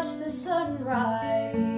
watch the sunrise.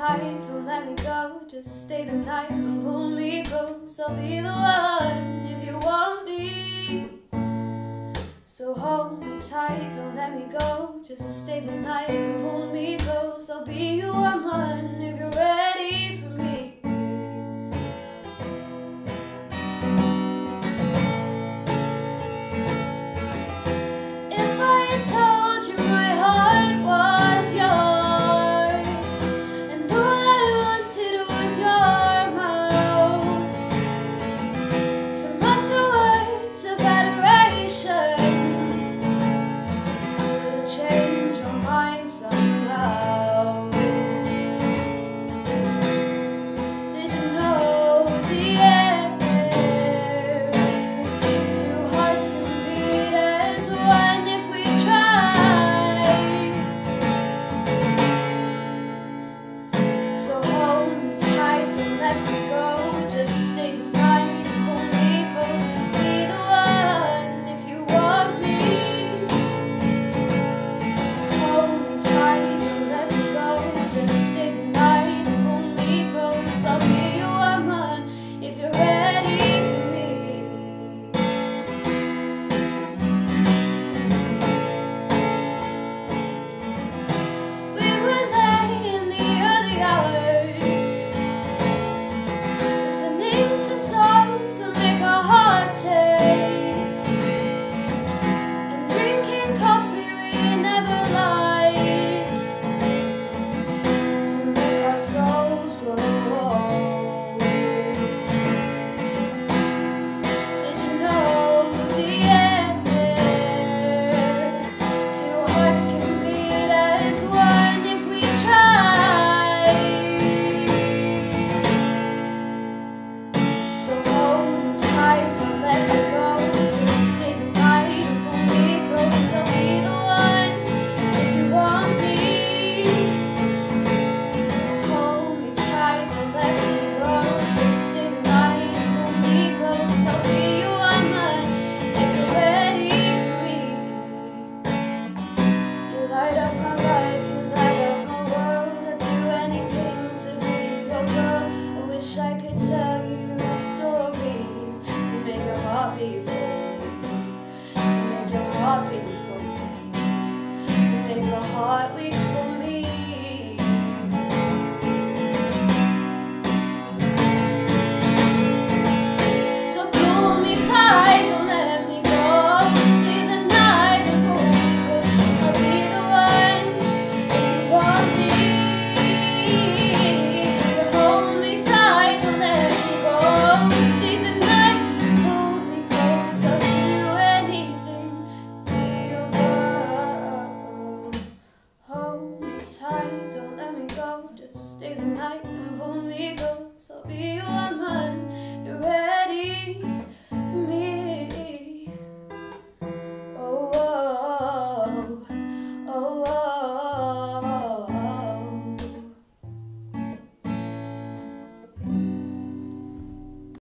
tight, so let me go. Just stay the night and pull me close. I'll be the one if you want me. So hold me tight, don't let me go. Just stay the night and pull me close. I'll be your one if you're ready for me.